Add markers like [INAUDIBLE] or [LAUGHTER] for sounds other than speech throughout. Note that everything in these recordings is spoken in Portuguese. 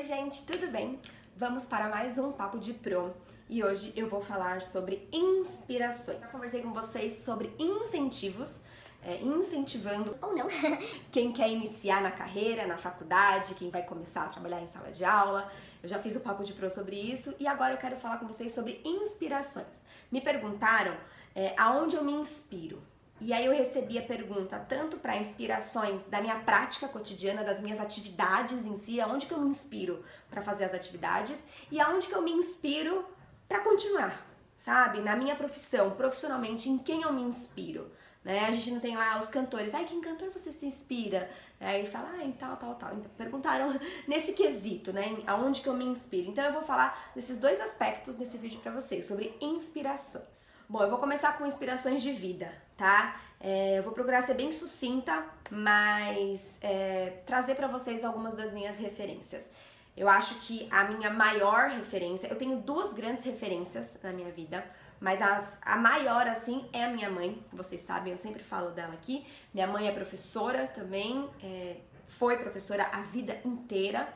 Oi, gente, tudo bem? Vamos para mais um Papo de Pro e hoje eu vou falar sobre inspirações. Eu conversei com vocês sobre incentivos, é, incentivando Ou não. [LAUGHS] quem quer iniciar na carreira, na faculdade, quem vai começar a trabalhar em sala de aula. Eu já fiz o Papo de Pro sobre isso e agora eu quero falar com vocês sobre inspirações. Me perguntaram é, aonde eu me inspiro. E aí eu recebi a pergunta tanto para inspirações da minha prática cotidiana, das minhas atividades em si, aonde que eu me inspiro para fazer as atividades e aonde que eu me inspiro para continuar, sabe? Na minha profissão, profissionalmente, em quem eu me inspiro. Né? A gente não tem lá os cantores, ai, quem cantor você se inspira? Aí fala, ah, em tal, tal, tal. Então, perguntaram [LAUGHS] nesse quesito, né? Aonde que eu me inspiro. Então eu vou falar desses dois aspectos nesse vídeo para vocês, sobre inspirações. Bom, eu vou começar com inspirações de vida, tá? É, eu vou procurar ser bem sucinta, mas é, trazer para vocês algumas das minhas referências. Eu acho que a minha maior referência, eu tenho duas grandes referências na minha vida, mas as, a maior, assim, é a minha mãe. Vocês sabem, eu sempre falo dela aqui. Minha mãe é professora também, é, foi professora a vida inteira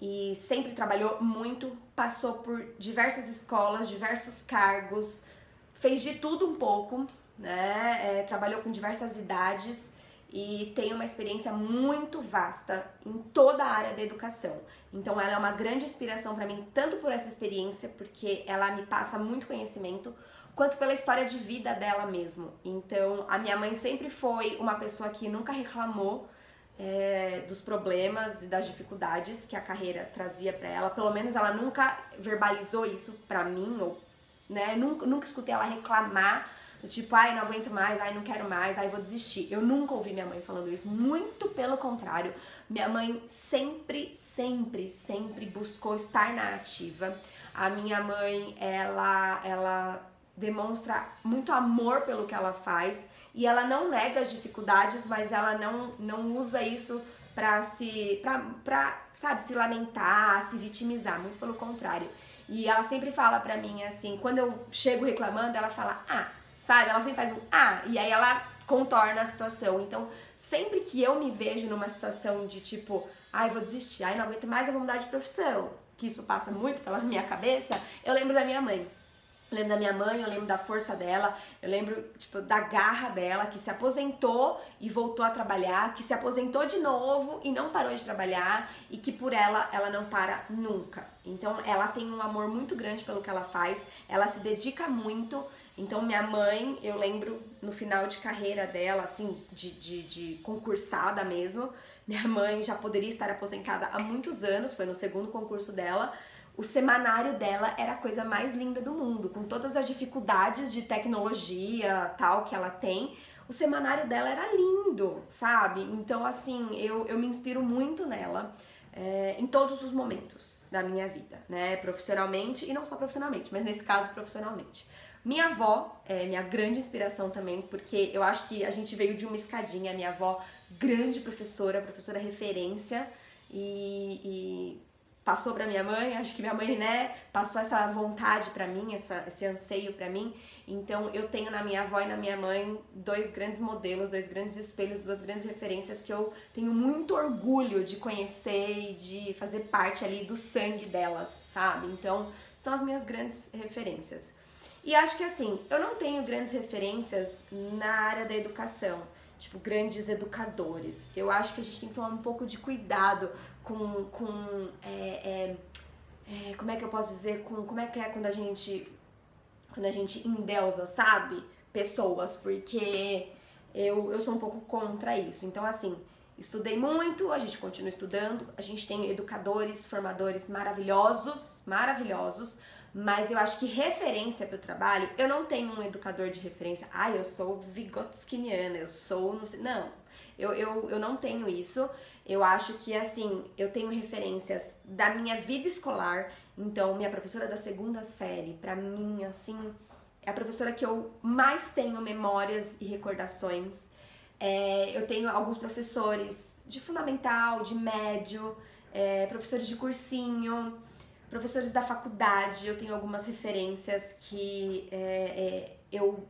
e sempre trabalhou muito, passou por diversas escolas, diversos cargos, fez de tudo um pouco, né? É, trabalhou com diversas idades e tem uma experiência muito vasta em toda a área da educação. Então ela é uma grande inspiração para mim, tanto por essa experiência, porque ela me passa muito conhecimento, quanto pela história de vida dela mesmo. Então a minha mãe sempre foi uma pessoa que nunca reclamou é, dos problemas e das dificuldades que a carreira trazia para ela. Pelo menos ela nunca verbalizou isso para mim ou né? Nunca, nunca escutei ela reclamar tipo, ai, não aguento mais, ai, não quero mais, ai, vou desistir. Eu nunca ouvi minha mãe falando isso, muito pelo contrário. Minha mãe sempre, sempre, sempre buscou estar na ativa. A minha mãe, ela, ela demonstra muito amor pelo que ela faz e ela não nega as dificuldades, mas ela não, não usa isso pra se, pra, pra, sabe, se lamentar, se vitimizar, muito pelo contrário. E ela sempre fala pra mim assim, quando eu chego reclamando, ela fala, ah, sabe? Ela sempre faz um ah, e aí ela contorna a situação. Então, sempre que eu me vejo numa situação de tipo, ai, vou desistir, ai, não aguento mais, eu vou mudar de profissão, que isso passa muito pela [LAUGHS] minha cabeça, eu lembro da minha mãe. Eu lembro da minha mãe, eu lembro da força dela, eu lembro, tipo, da garra dela, que se aposentou e voltou a trabalhar, que se aposentou de novo e não parou de trabalhar e que por ela, ela não para nunca. Então, ela tem um amor muito grande pelo que ela faz, ela se dedica muito. Então, minha mãe, eu lembro no final de carreira dela, assim, de, de, de concursada mesmo, [LAUGHS] minha mãe já poderia estar aposentada há muitos anos, foi no segundo concurso dela, o semanário dela era a coisa mais linda do mundo, com todas as dificuldades de tecnologia tal que ela tem. O semanário dela era lindo, sabe? Então, assim, eu, eu me inspiro muito nela é, em todos os momentos da minha vida, né? Profissionalmente e não só profissionalmente, mas nesse caso, profissionalmente. Minha avó é minha grande inspiração também, porque eu acho que a gente veio de uma escadinha. Minha avó, grande professora, professora referência, e, e passou para minha mãe, acho que minha mãe, né, passou essa vontade para mim, essa, esse anseio para mim. Então eu tenho na minha avó e na minha mãe dois grandes modelos, dois grandes espelhos, duas grandes referências que eu tenho muito orgulho de conhecer e de fazer parte ali do sangue delas, sabe? Então são as minhas grandes referências. E acho que assim, eu não tenho grandes referências na área da educação tipo, grandes educadores. Eu acho que a gente tem que tomar um pouco de cuidado com, com é, é, é, como é que eu posso dizer, com como é que é quando a gente, quando a gente endeusa, sabe? Pessoas, porque eu, eu sou um pouco contra isso. Então, assim, estudei muito, a gente continua estudando, a gente tem educadores, formadores maravilhosos, maravilhosos, mas eu acho que referência para o trabalho, eu não tenho um educador de referência. Ah, eu sou vigotskiniana, eu sou. Não, sei, não eu, eu, eu não tenho isso. Eu acho que, assim, eu tenho referências da minha vida escolar. Então, minha professora da segunda série, para mim, assim, é a professora que eu mais tenho memórias e recordações. É, eu tenho alguns professores de fundamental, de médio, é, professores de cursinho professores da faculdade, eu tenho algumas referências que é, é, eu,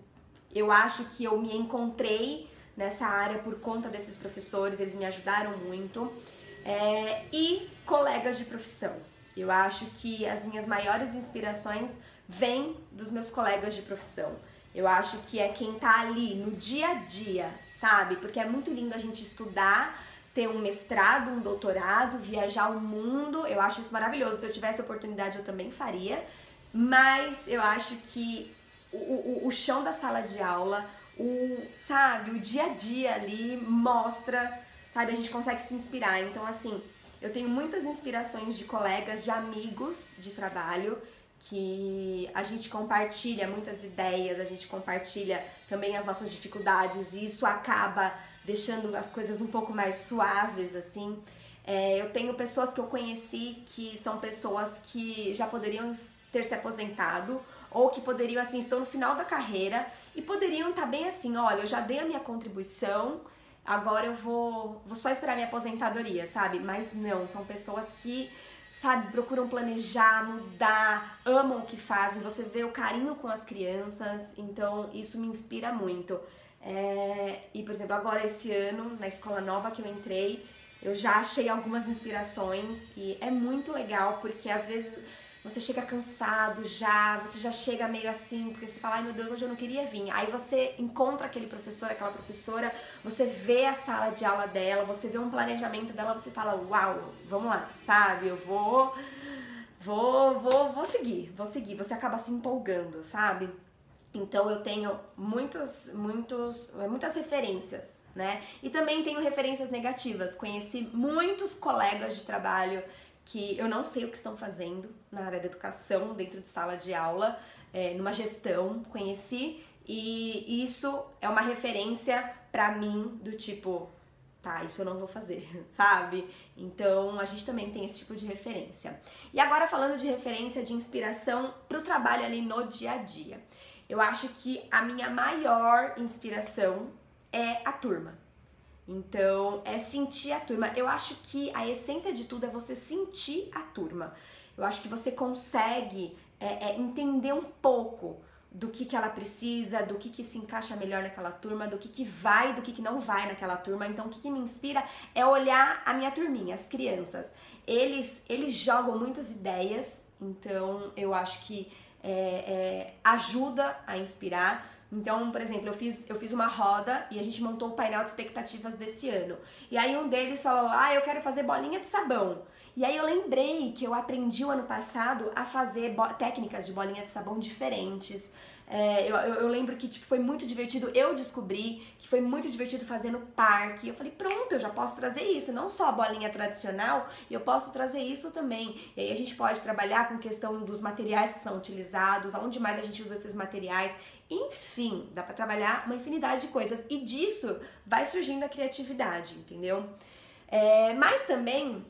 eu acho que eu me encontrei nessa área por conta desses professores, eles me ajudaram muito. É, e colegas de profissão. Eu acho que as minhas maiores inspirações vêm dos meus colegas de profissão. Eu acho que é quem tá ali no dia a dia, sabe? Porque é muito lindo a gente estudar, ter um mestrado, um doutorado, viajar o mundo. Eu acho isso maravilhoso. Se eu tivesse oportunidade, eu também faria. Mas eu acho que o, o, o chão da sala de aula, o, sabe, o dia a dia ali mostra, sabe, a gente consegue se inspirar. Então, assim, eu tenho muitas inspirações de colegas, de amigos de trabalho que a gente compartilha muitas ideias, a gente compartilha também as nossas dificuldades e isso acaba deixando as coisas um pouco mais suaves, assim. É, eu tenho pessoas que eu conheci que são pessoas que já poderiam ter se aposentado ou que poderiam, assim, estão no final da carreira e poderiam estar tá bem assim, olha, eu já dei a minha contribuição, agora eu vou, vou só esperar minha aposentadoria, sabe? Mas não, são pessoas que sabe, procuram planejar, mudar, amam o que fazem, você vê o carinho com as crianças, então isso me inspira muito. É, e, por exemplo, agora esse ano, na escola nova que eu entrei, eu já achei algumas inspirações e é muito legal porque às vezes você chega cansado já, você já chega meio assim, porque você fala, ai meu Deus, hoje eu não queria vir. Aí você encontra aquele professor, aquela professora, você vê a sala de aula dela, você vê um planejamento dela, você fala, uau, vamos lá, sabe? Eu vou, vou, vou, vou seguir, vou seguir. Você acaba se empolgando, sabe? Então eu tenho muitos, muitos, muitas referências, né? E também tenho referências negativas. Conheci muitos colegas de trabalho que eu não sei o que estão fazendo na área da educação, dentro de sala de aula, é, numa gestão, conheci, e isso é uma referência para mim do tipo, tá, isso eu não vou fazer, [LAUGHS] sabe? Então a gente também tem esse tipo de referência. E agora falando de referência, de inspiração pro trabalho ali no dia a dia. Eu acho que a minha maior inspiração é a turma. Então, é sentir a turma. Eu acho que a essência de tudo é você sentir a turma. Eu acho que você consegue é, é, entender um pouco do que, que ela precisa, do que, que se encaixa melhor naquela turma, do que, que vai, do que, que não vai naquela turma. Então, o que, que me inspira é olhar a minha turminha, as crianças. Eles, eles jogam muitas ideias, então eu acho que é, é ajuda a inspirar. Então, por exemplo, eu fiz, eu fiz uma roda e a gente montou o painel de expectativas desse ano. E aí um deles falou: Ah, eu quero fazer bolinha de sabão. E aí eu lembrei que eu aprendi o ano passado a fazer técnicas de bolinha de sabão diferentes. É, eu, eu, lembro que tipo, foi muito divertido. Eu descobri que foi muito divertido fazer no parque. Eu falei, pronto, eu já posso trazer isso. Não só a bolinha tradicional, eu posso trazer isso também. E aí a gente pode trabalhar com questão dos materiais que são utilizados, aonde mais a gente usa esses materiais. Enfim, dá para trabalhar uma infinidade de coisas. E disso vai surgindo a criatividade, entendeu? É, mas também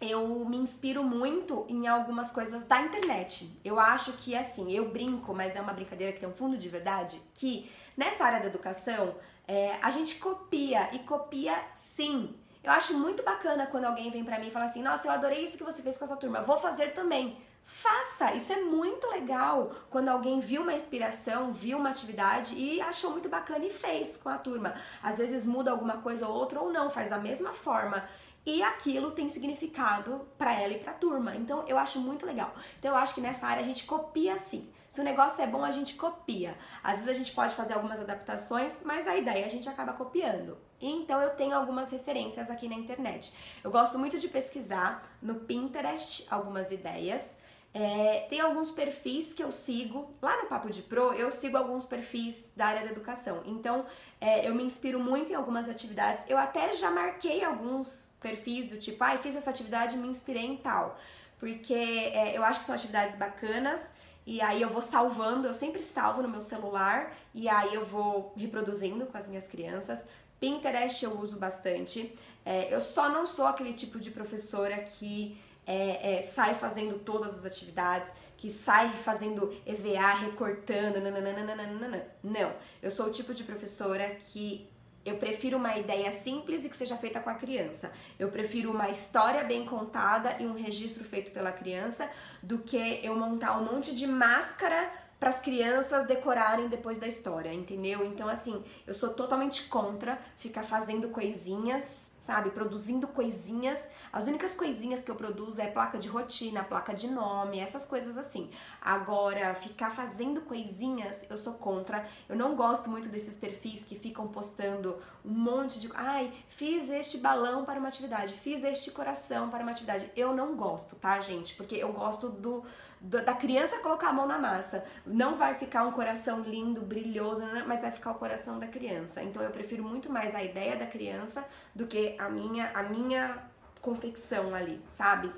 eu me inspiro muito em algumas coisas da internet. Eu acho que assim, eu brinco, mas é uma brincadeira que tem um fundo de verdade, que nessa área da educação é, a gente copia e copia sim. Eu acho muito bacana quando alguém vem pra mim e fala assim: Nossa, eu adorei isso que você fez com essa turma, vou fazer também. Faça! Isso é muito legal quando alguém viu uma inspiração, viu uma atividade e achou muito bacana e fez com a turma. Às vezes muda alguma coisa ou outra ou não, faz da mesma forma e aquilo tem significado para ela e para a turma. Então eu acho muito legal. Então eu acho que nessa área a gente copia sim. Se o negócio é bom, a gente copia. Às vezes a gente pode fazer algumas adaptações, mas a ideia a gente acaba copiando. Então eu tenho algumas referências aqui na internet. Eu gosto muito de pesquisar no Pinterest algumas ideias. É, tem alguns perfis que eu sigo. Lá no Papo de Pro, eu sigo alguns perfis da área da educação. Então, é, eu me inspiro muito em algumas atividades. Eu até já marquei alguns perfis do tipo, ah, fiz essa atividade e me inspirei em tal. Porque é, eu acho que são atividades bacanas. E aí eu vou salvando, eu sempre salvo no meu celular e aí eu vou reproduzindo com as minhas crianças. Pinterest eu uso bastante. É, eu só não sou aquele tipo de professora que é, é, sai fazendo todas as atividades, que sai fazendo EVA, recortando, nananana. não. Eu sou o tipo de professora que eu prefiro uma ideia simples e que seja feita com a criança. Eu prefiro uma história bem contada e um registro feito pela criança do que eu montar um monte de máscara para as crianças decorarem depois da história, entendeu? Então, assim, eu sou totalmente contra ficar fazendo coisinhas, sabe? Produzindo coisinhas. As únicas coisinhas que eu produzo é placa de rotina, placa de nome, essas coisas assim. Agora, ficar fazendo coisinhas, eu sou contra. Eu não gosto muito desses perfis que ficam postando um monte de. Ai, fiz este balão para uma atividade, fiz este coração para uma atividade. Eu não gosto, tá, gente? Porque eu gosto do da criança colocar a mão na massa. Não vai ficar um coração lindo, brilhoso, né, mas vai ficar o coração da criança. Então eu prefiro muito mais a ideia da criança do que a minha a minha confecção ali, sabe?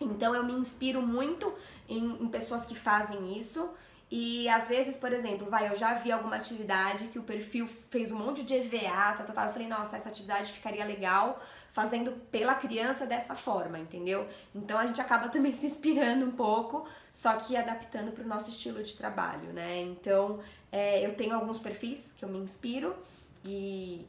Então eu me inspiro muito em, em pessoas que fazem isso. E às vezes, por exemplo, vai, eu já vi alguma atividade que o perfil fez um monte de EVA, tá, tá, tá, eu falei, nossa, essa atividade ficaria legal fazendo pela criança dessa forma, entendeu? Então a gente acaba também [LAUGHS] se inspirando um pouco, só que adaptando para o nosso estilo de trabalho, né? Então é, eu tenho alguns perfis que eu me inspiro e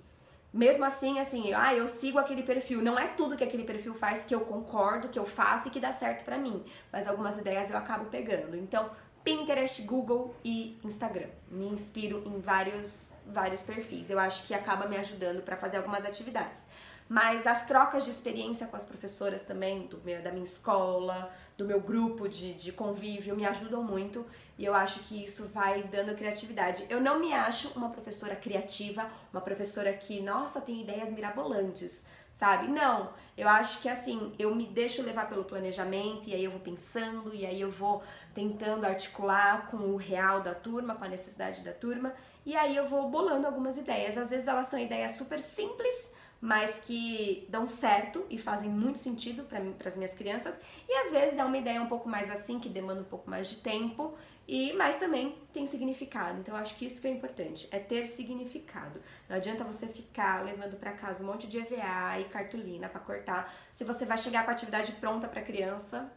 mesmo assim, assim, ah, eu sigo aquele perfil. Não é tudo que aquele perfil faz que eu concordo, que eu faço e que dá certo para mim, mas algumas ideias eu acabo pegando. Então Pinterest, Google e Instagram. Me inspiro em vários, vários perfis. Eu acho que acaba me ajudando para fazer algumas atividades. Mas as trocas de experiência com as professoras também, do meu, da minha escola, do meu grupo de, de convívio, me ajudam muito e eu acho que isso vai dando criatividade. Eu não me acho uma professora criativa, uma professora que, nossa, tem ideias mirabolantes sabe? Não, eu acho que assim, eu me deixo levar pelo planejamento e aí eu vou pensando e aí eu vou tentando articular com o real da turma, com a necessidade da turma e aí eu vou bolando algumas ideias. Às vezes elas são ideias super simples, mas que dão certo e fazem muito sentido para as minhas crianças, e às vezes é uma ideia um pouco mais assim, que demanda um pouco mais de tempo, e mas também tem significado. Então acho que isso que é importante, é ter significado. Não adianta você ficar levando para casa um monte de EVA e cartolina para cortar, se você vai chegar com a atividade pronta para criança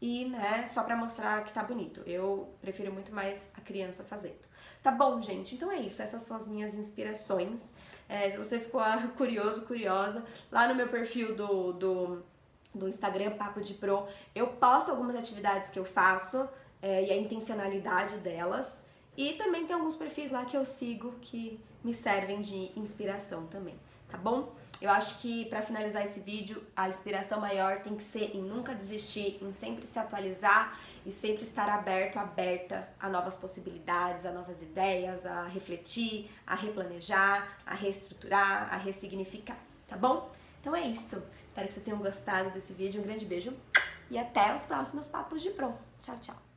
e, né, só para mostrar que tá bonito. Eu prefiro muito mais a criança fazendo. Tá bom, gente? Então é isso. Essas são as minhas inspirações. É, se você ficou [LAUGHS] curioso, curiosa, lá no meu perfil do, do, do Instagram, Papo de Pro, eu posto algumas atividades que eu faço é, e a intencionalidade delas. E também tem alguns perfis lá que eu sigo que me servem de inspiração também, tá bom? Eu acho que para finalizar esse vídeo, a inspiração maior tem que ser em nunca desistir, em sempre se atualizar e sempre estar aberto, aberta a novas possibilidades, a novas ideias, a refletir, a replanejar, a reestruturar, a ressignificar, tá bom? Então é isso. Espero que vocês tenham gostado desse vídeo. Um grande beijo e até os próximos papos de pro. Tchau, tchau.